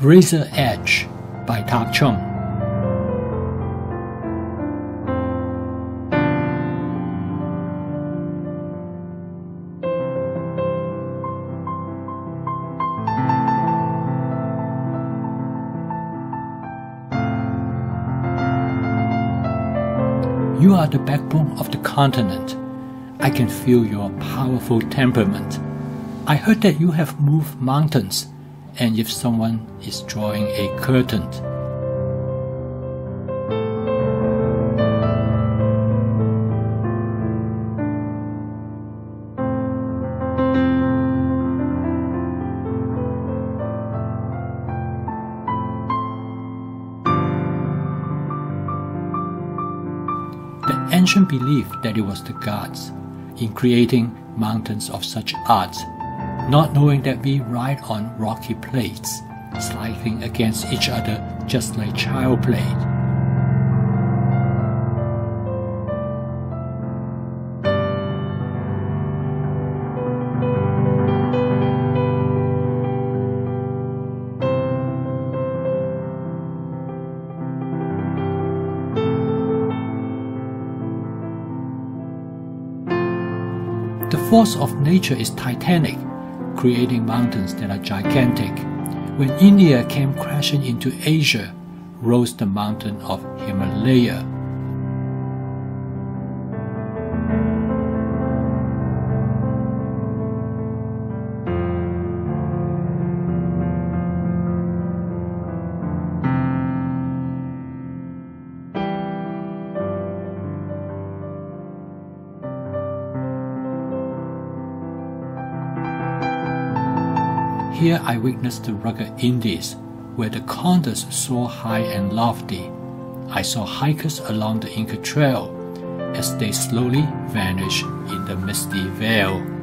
Razor Edge by Tak Chung. You are the backbone of the continent. I can feel your powerful temperament. I heard that you have moved mountains, and if someone is drawing a curtain, The ancient belief that it was the gods in creating mountains of such art, not knowing that we ride on rocky plates, sliding against each other just like child play. The force of nature is titanic, creating mountains that are gigantic. When India came crashing into Asia, rose the mountain of Himalaya. Here I witnessed the rugged Andes, where the condors soar high and lofty. I saw hikers along the Inca Trail as they slowly vanish in the misty veil.